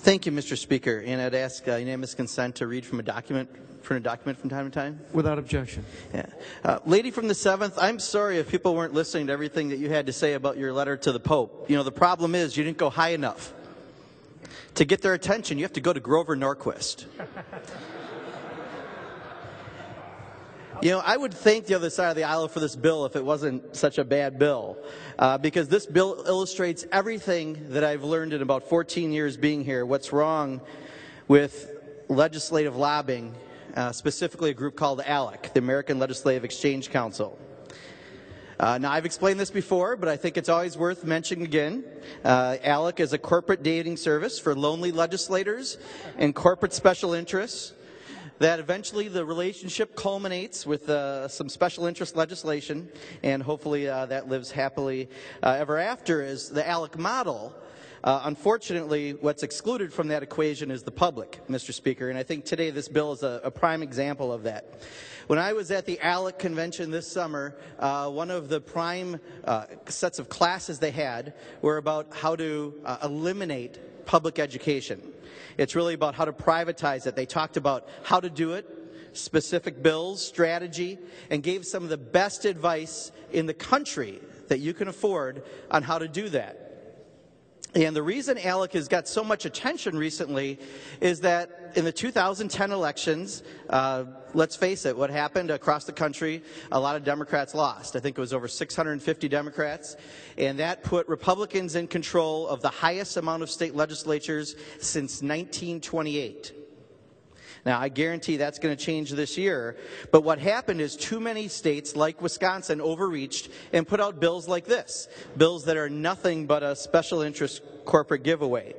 Thank you, Mr. Speaker. And I'd ask uh, unanimous consent to read from a document, from a document from time to time. Without objection. Yeah. Uh, lady from the seventh, I'm sorry if people weren't listening to everything that you had to say about your letter to the Pope. You know, the problem is you didn't go high enough. To get their attention, you have to go to Grover Norquist. You know, I would thank the other side of the aisle for this bill if it wasn't such a bad bill, uh, because this bill illustrates everything that I've learned in about 14 years being here. What's wrong with legislative lobbying, uh, specifically a group called ALEC, the American Legislative Exchange Council. Uh, now, I've explained this before, but I think it's always worth mentioning again. Uh, ALEC is a corporate dating service for lonely legislators and corporate special interests that eventually the relationship culminates with uh, some special interest legislation, and hopefully uh, that lives happily uh, ever after, is the ALEC model. Uh, unfortunately, what's excluded from that equation is the public, Mr. Speaker, and I think today this bill is a, a prime example of that. When I was at the ALEC convention this summer, uh, one of the prime uh, sets of classes they had were about how to eliminate public education. It's really about how to privatize it. They talked about how to do it, specific bills, strategy, and gave some of the best advice in the country that you can afford on how to do that. And the reason ALEC has got so much attention recently is that in the 2010 elections, uh, let's face it, what happened across the country, a lot of Democrats lost. I think it was over 650 Democrats. And that put Republicans in control of the highest amount of state legislatures since 1928. Now, I guarantee that's going to change this year. But what happened is too many states, like Wisconsin, overreached and put out bills like this bills that are nothing but a special interest corporate giveaway.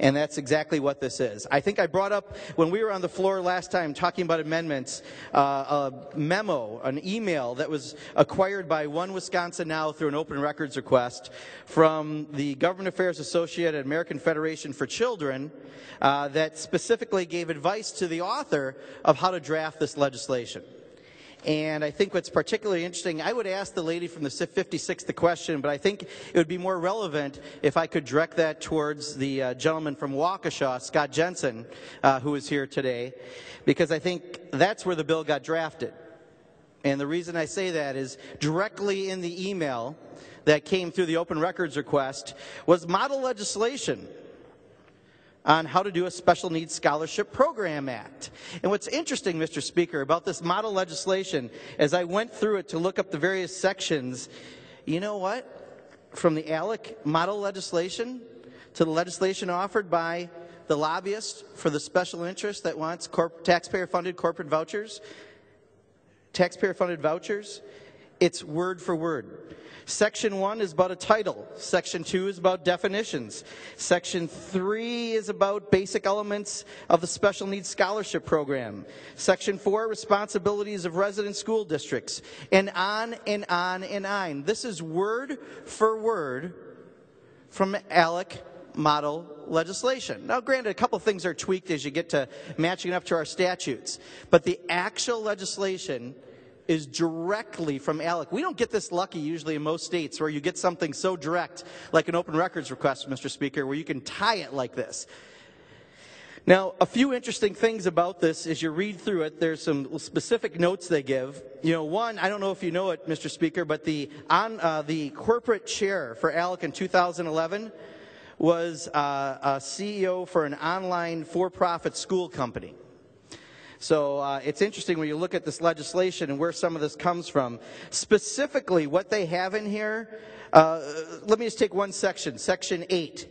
And that's exactly what this is. I think I brought up, when we were on the floor last time talking about amendments, uh, a memo, an email that was acquired by One Wisconsin Now through an open records request from the Government Affairs Associate at American Federation for Children uh, that specifically gave advice to the author of how to draft this legislation. And I think what's particularly interesting, I would ask the lady from the 56th the question, but I think it would be more relevant if I could direct that towards the uh, gentleman from Waukesha, Scott Jensen, uh, who is here today, because I think that's where the bill got drafted. And the reason I say that is directly in the email that came through the open records request was model legislation on how to do a Special Needs Scholarship Program Act. And what's interesting, Mr. Speaker, about this model legislation, as I went through it to look up the various sections, you know what? From the ALEC model legislation to the legislation offered by the lobbyist for the special interest that wants taxpayer funded corporate vouchers, taxpayer funded vouchers, it's word for word. Section 1 is about a title. Section 2 is about definitions. Section 3 is about basic elements of the special needs scholarship program. Section 4, responsibilities of resident school districts. And on and on and on. This is word for word from ALEC model legislation. Now, granted, a couple things are tweaked as you get to matching up to our statutes, but the actual legislation is directly from ALEC. We don't get this lucky usually in most states where you get something so direct, like an open records request, Mr. Speaker, where you can tie it like this. Now, a few interesting things about this as you read through it, there's some specific notes they give. You know, one, I don't know if you know it, Mr. Speaker, but the, on, uh, the corporate chair for ALEC in 2011 was uh, a CEO for an online for profit school company. So uh, it's interesting when you look at this legislation and where some of this comes from. Specifically, what they have in here, uh, let me just take one section, section 8.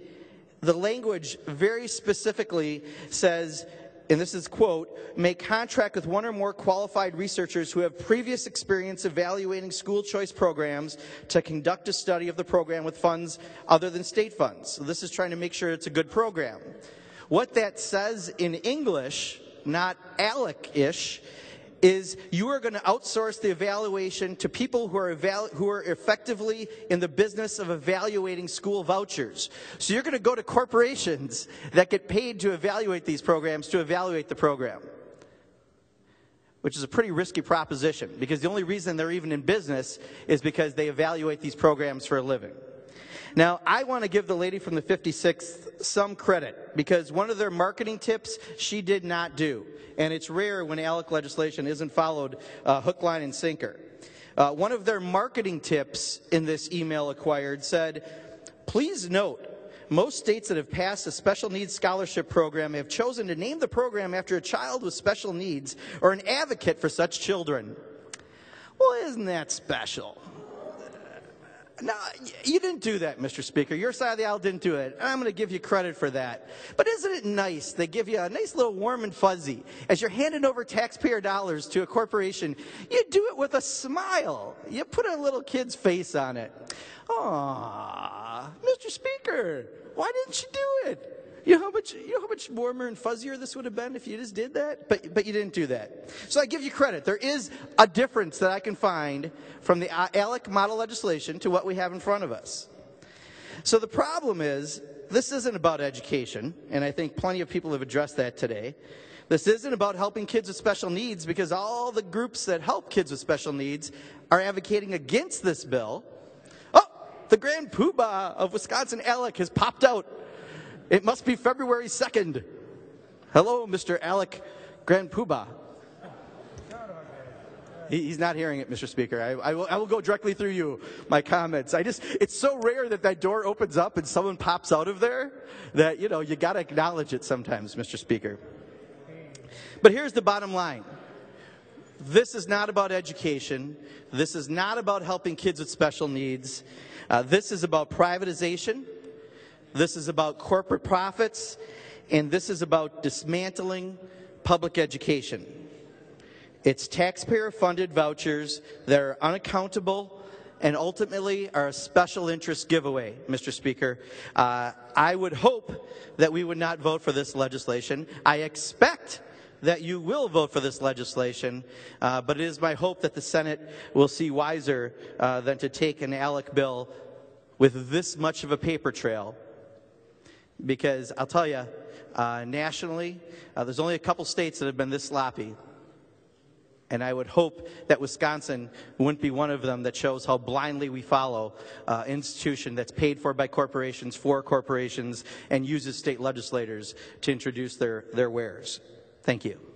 The language very specifically says, and this is quote, may contract with one or more qualified researchers who have previous experience evaluating school choice programs to conduct a study of the program with funds other than state funds. So this is trying to make sure it's a good program. What that says in English not ALEC-ish, is you are going to outsource the evaluation to people who are, evalu- who are effectively in the business of evaluating school vouchers. So you're going to go to corporations that get paid to evaluate these programs to evaluate the program. Which is a pretty risky proposition because the only reason they're even in business is because they evaluate these programs for a living. Now, I want to give the lady from the 56th some credit because one of their marketing tips she did not do. And it's rare when ALEC legislation isn't followed uh, hook, line, and sinker. Uh, one of their marketing tips in this email acquired said, Please note, most states that have passed a special needs scholarship program have chosen to name the program after a child with special needs or an advocate for such children. Well, isn't that special? No, you didn't do that, Mr. Speaker. Your side of the aisle didn't do it. And I'm going to give you credit for that. But isn't it nice? They give you a nice little warm and fuzzy. As you're handing over taxpayer dollars to a corporation, you do it with a smile. You put a little kid's face on it. Aw, Mr. Speaker, why didn't you do it? You know how much you know how much warmer and fuzzier this would have been if you just did that? But but you didn't do that. So I give you credit. There is a difference that I can find from the uh, ALEC model legislation to what we have in front of us. So the problem is this isn't about education, and I think plenty of people have addressed that today. This isn't about helping kids with special needs because all the groups that help kids with special needs are advocating against this bill. Oh, the grand poobah of Wisconsin ALEC has popped out. It must be February 2nd. Hello, Mr. Alec Grand he's not hearing it, Mr. Speaker. I, I, will, I will go directly through you, my comments. I just, it's so rare that that door opens up and someone pops out of there that, you know, you got to acknowledge it sometimes, Mr. Speaker. But here's the bottom line. This is not about education. This is not about helping kids with special needs. Uh, this is about privatization. This is about corporate profits, and this is about dismantling public education. It's taxpayer funded vouchers that are unaccountable and ultimately are a special interest giveaway, Mr. Speaker. Uh, I would hope that we would not vote for this legislation. I expect that you will vote for this legislation, uh, but it is my hope that the Senate will see wiser uh, than to take an ALEC bill with this much of a paper trail because I'll tell you, uh, nationally, uh, there's only a couple states that have been this sloppy. And I would hope that Wisconsin wouldn't be one of them that shows how blindly we follow uh, institution that's paid for by corporations, for corporations, and uses state legislators to introduce their, their wares. Thank you.